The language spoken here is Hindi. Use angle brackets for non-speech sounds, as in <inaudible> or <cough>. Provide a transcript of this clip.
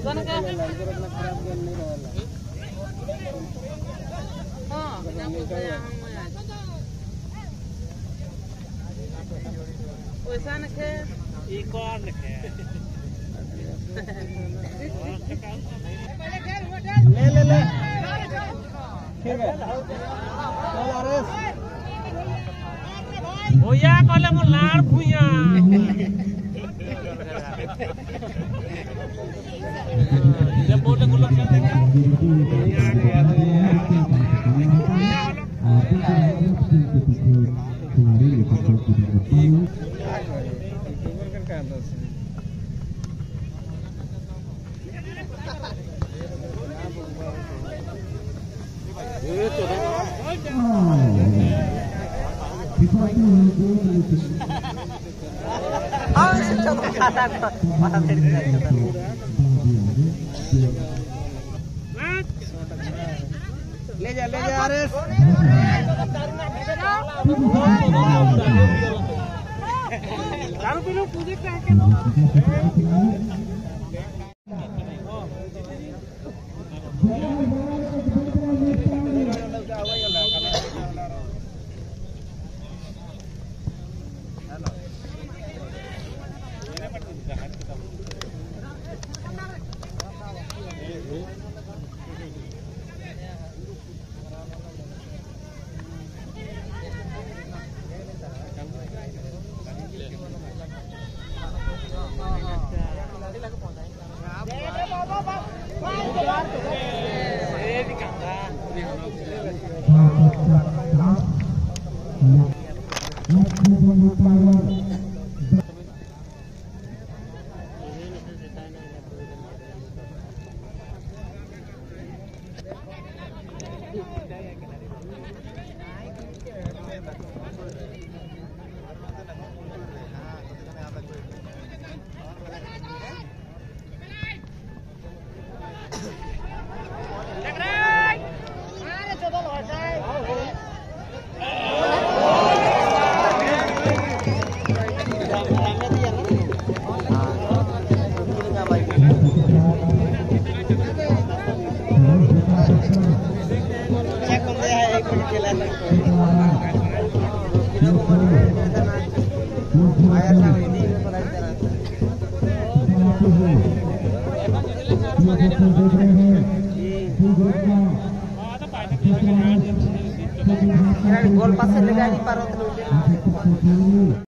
पैसा ना क्या हाँ क्या बोलते हम पैसा ना खे ई कौन ले ले ले। ठीक है। चल आरएस भैया कहले मो लाड़ भुइया? <laughs> ले जा ले जा आरएस दारू पी लो पूजे का के गोल पास से नहीं पारो